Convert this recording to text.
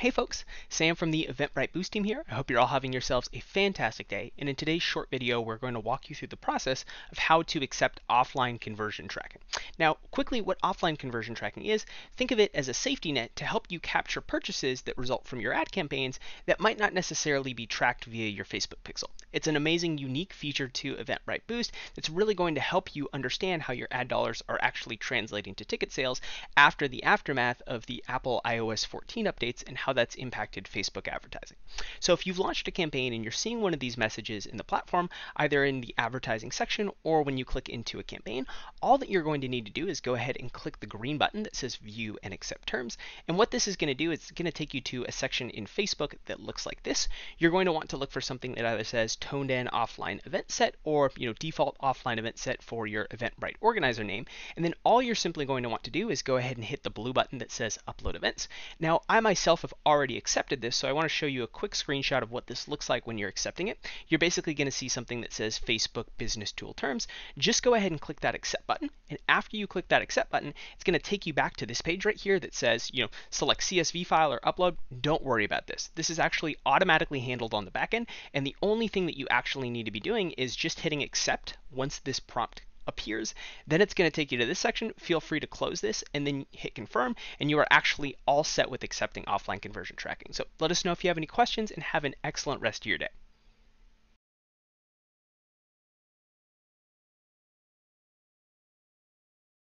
Hey folks, Sam from the Eventbrite Boost team here. I hope you're all having yourselves a fantastic day. And in today's short video, we're going to walk you through the process of how to accept offline conversion tracking. Now, quickly, what offline conversion tracking is, think of it as a safety net to help you capture purchases that result from your ad campaigns that might not necessarily be tracked via your Facebook pixel. It's an amazing, unique feature to Eventbrite Boost that's really going to help you understand how your ad dollars are actually translating to ticket sales after the aftermath of the Apple iOS 14 updates and how that's impacted Facebook advertising. So if you've launched a campaign and you're seeing one of these messages in the platform, either in the advertising section or when you click into a campaign, all that you're going to need to do is go ahead and click the green button that says view and accept terms. And what this is going to do is it's going to take you to a section in Facebook that looks like this. You're going to want to look for something that either says ToneDen offline event set or you know default offline event set for your Eventbrite organizer name. And then all you're simply going to want to do is go ahead and hit the blue button that says upload events. Now I myself have already accepted this, so I want to show you a quick screenshot of what this looks like when you're accepting it. You're basically going to see something that says Facebook Business Tool Terms. Just go ahead and click that accept button, and after you click that accept button, it's going to take you back to this page right here that says, you know, select CSV file or upload. Don't worry about this. This is actually automatically handled on the backend, and the only thing that you actually need to be doing is just hitting accept once this prompt appears. Then it's going to take you to this section. Feel free to close this and then hit confirm, and you are actually all set with accepting offline conversion tracking. So let us know if you have any questions and have an excellent rest of your day.